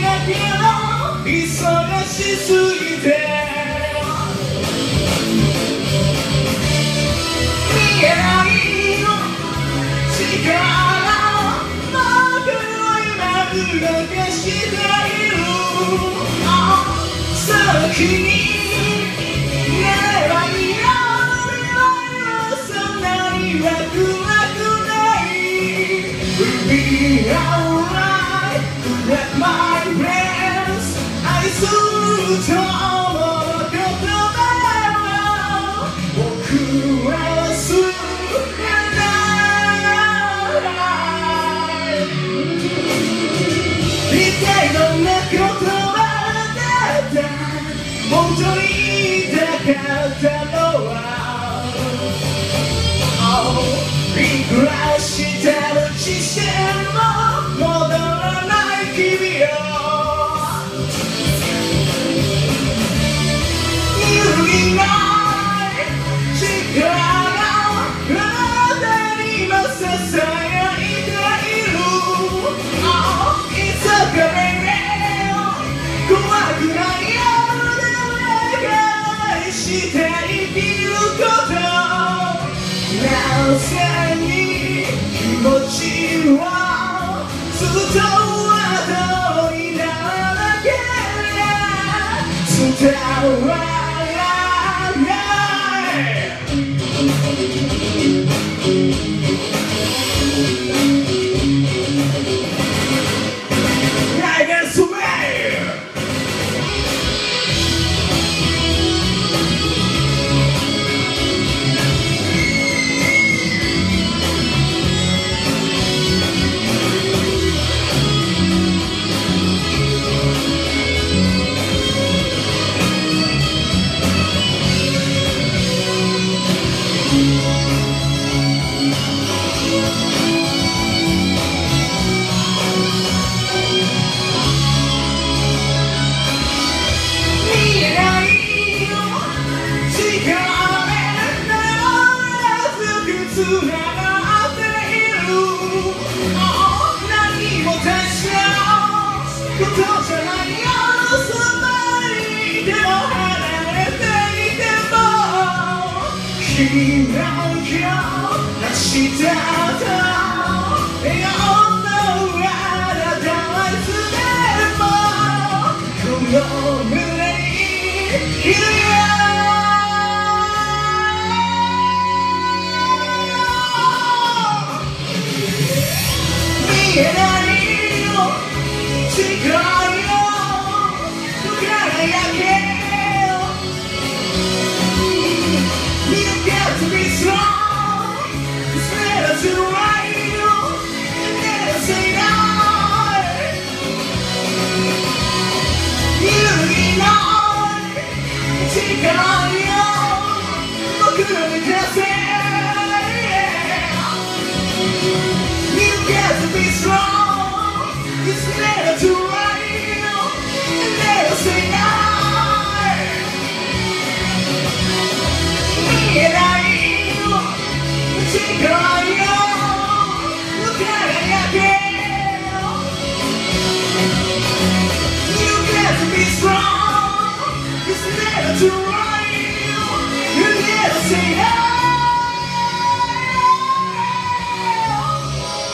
だけど忙しすぎて。見えないの。力僕を今動かしている。先になればいいよ未来はそんなにワクワクない。Be alright Let my friends 愛すると思う言葉を僕は忘れない一体どんな言葉だった本当に言いたかったのは Oh いくらしてる知しして生きることなぜに気持ちをずっと後にならなけりゃ伝わる。熱くつながっている何も大しよそばにいても離れていても君なんか明日と笑顔のあなたはいつでもこの胸にいるよ見 That's